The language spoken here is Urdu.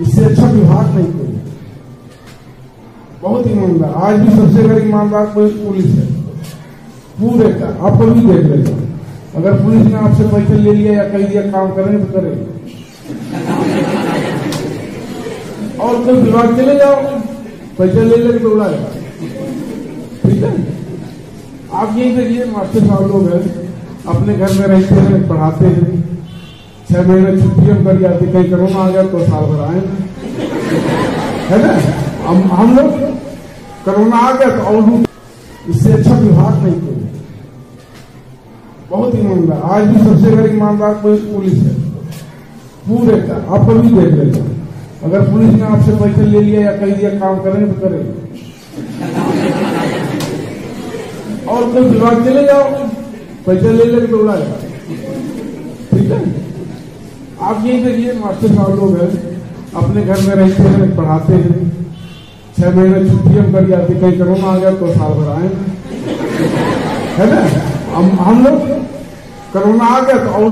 اس سے اچھا ویوہار نہیں کوئی. بہت ایماندار آج بھی سب سے اگر ایماندار کوئی پولیس ہے. پورے کا. آپ کو بھی دیکھ لے گا اگر پولیس نے آپ سے پیسے لے لیا یا کہہ دیا کام کریں تو کریں. اور کوئی ویوہار چلے جاؤ. پیسے لے لے کے اڑا جاؤ ٹھیک ہے؟ آپ یہی دیکھیے، ماسٹر صاحب لوگ ہیں. اپنے گھر میں رہتے ہیں، پڑھاتے ہیں. چھ مہینے چھٹی ہم کر جاتی کہیں کرونا آ گیا تو سال بھر آئے ہے نا؟ ہم لوگ کرونا آ گیا تو اور اس سے اچھا ویوہار نہیں کوئی بہت ایماندار۔ آج بھی سب سے اگر ایماندار کوئی پولیس ہے۔ پورے کا آپ کبھی دیکھ لیں۔ اگر پولیس نے آپ سے پیسے لے لیا یا کہیں دیا کام کریں تو کریں اور کوئی وباگ چلے جاؤ، پیسے لے لیں تو اڑا جاؤ۔ ٹھیک ہے؟ آپ یہی دیکھیے ماسٹر صاحب لوگ ہیں، اپنے گھر میں رہتے ہیں، پڑھاتے ہیں۔ چھ مہینے چھٹی ہم کر جاتی کہیں کروں آ گیا تو سال بھر آئے ہے نا؟ ہم لوگ کرونا آ گیا تو